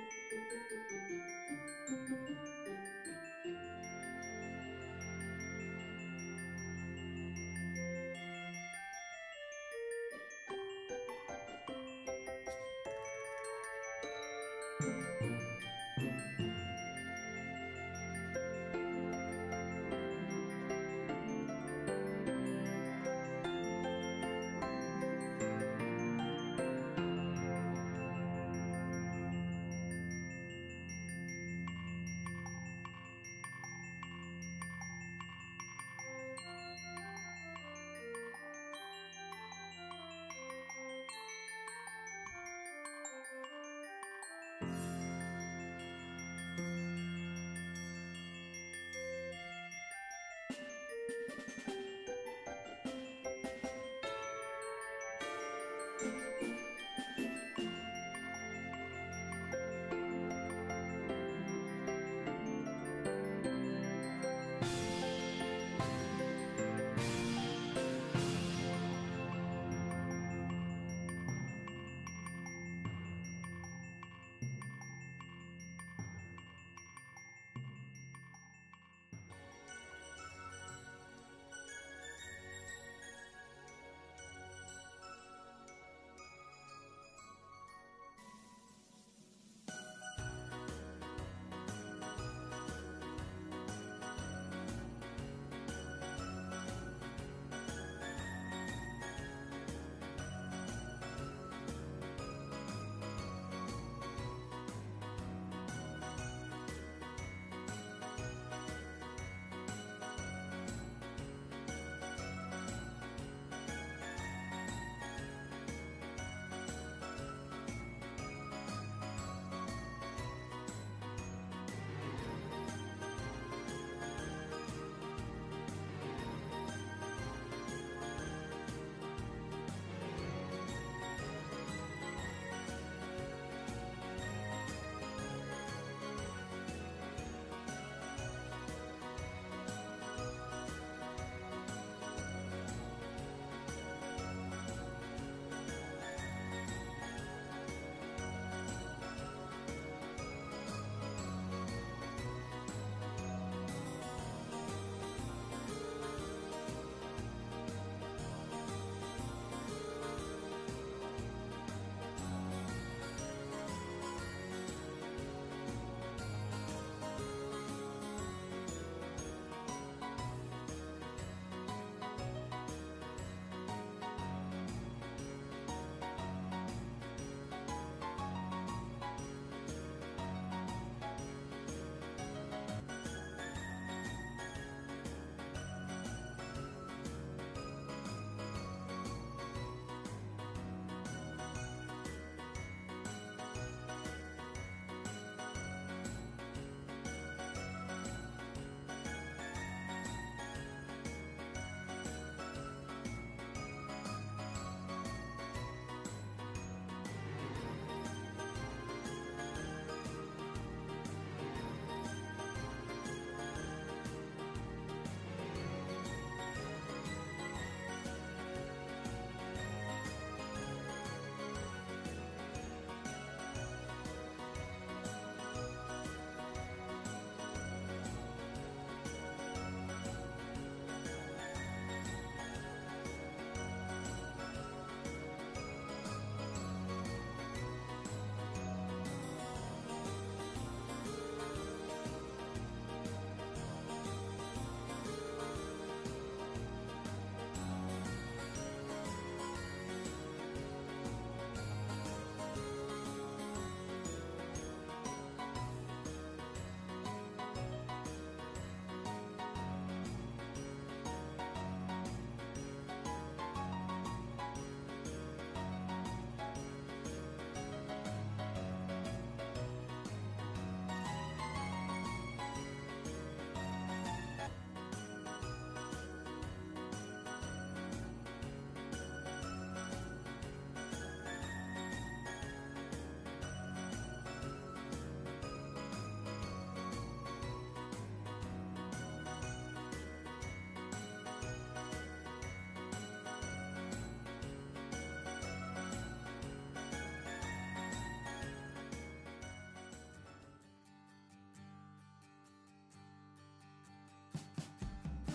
thank you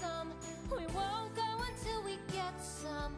some. We won't go until we get some.